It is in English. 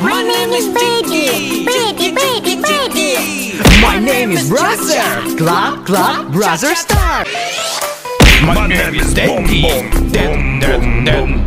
My name is Baby, Baby, Baby, Baby. My name is Brother. Clap, clap, Brother Star. My name is Daddy. Dad, dad, dad.